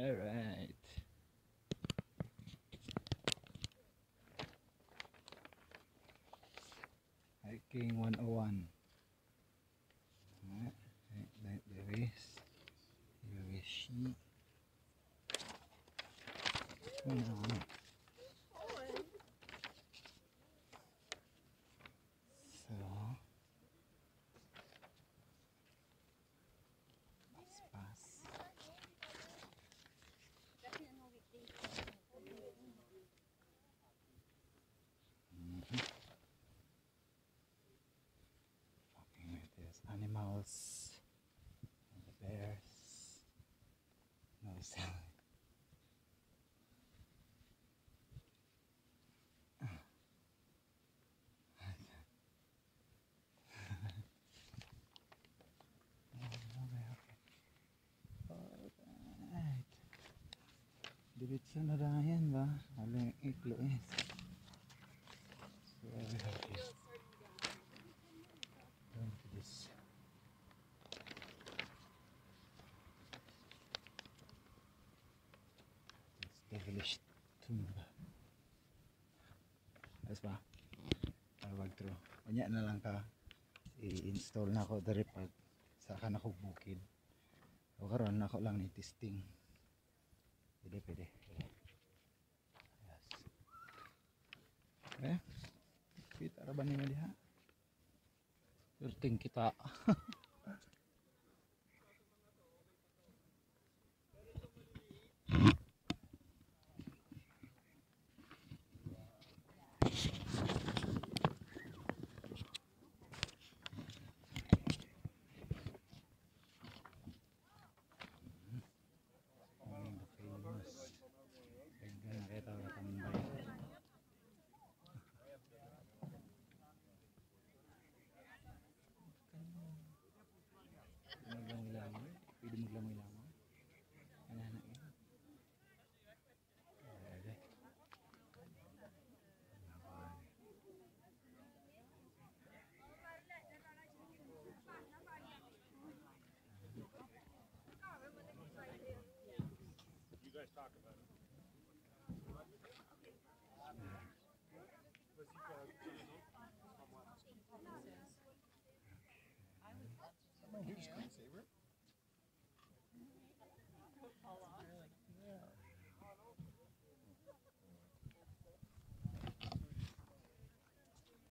All right. Hiking 101. Alright, like there is. Here is she. 101. And the bears. No sound. Alright. Diretso na dahan ba? Alang iklo eh. Devilish tomb. Ayos ba? Tawag through. Kanya na lang ka. I-install na ako dari pag saka na ko bukid. O karon ako lang ni testing. Pwede, pwede. Yes. Eh, kita ra ba nimo diha? Perting kita. Ano na yun? Pwede. Someone here screensaver.